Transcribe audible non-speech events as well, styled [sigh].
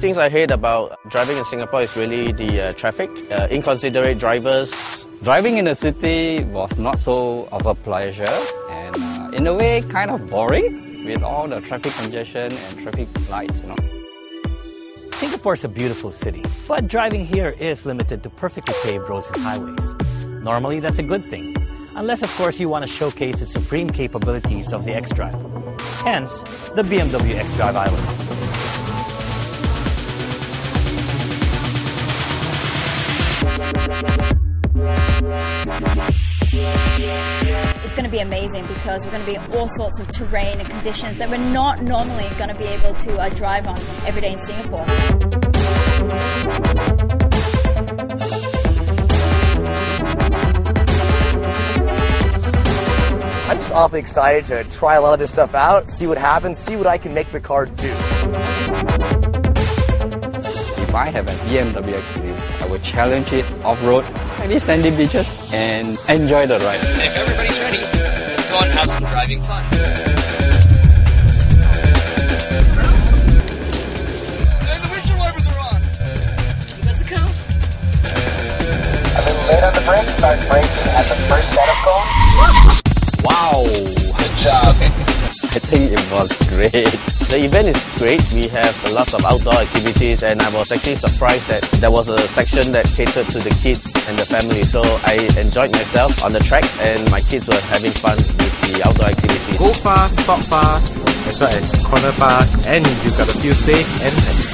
Things I hate about driving in Singapore is really the uh, traffic, uh, inconsiderate drivers. Driving in the city was not so of a pleasure and uh, in a way kind of boring with all the traffic congestion and traffic lights, you know. Singapore is a beautiful city, but driving here is limited to perfectly paved roads and highways. Normally, that's a good thing, unless of course you want to showcase the supreme capabilities of the xDrive. Hence, the BMW xDrive Island. It's going to be amazing because we're going to be in all sorts of terrain and conditions that we're not normally going to be able to uh, drive on every day in Singapore. I'm just awfully excited to try a lot of this stuff out, see what happens, see what I can make the car do. If I have a BMW X Series, I would challenge it off-road, maybe sandy beaches, and enjoy the ride. If everybody's ready, let's go and have some driving fun. And the windshield wipers are on. Where's the car? A little late on the brake, start braking at the first set of cones. Wow! Good job. [laughs] I think it was great. The event is great. We have a lot of outdoor activities and I was actually surprised that there was a section that catered to the kids and the family. So I enjoyed myself on the track and my kids were having fun with the outdoor activities. Go fast, stop fast, as well as corner fast, and you got to feel safe and happy.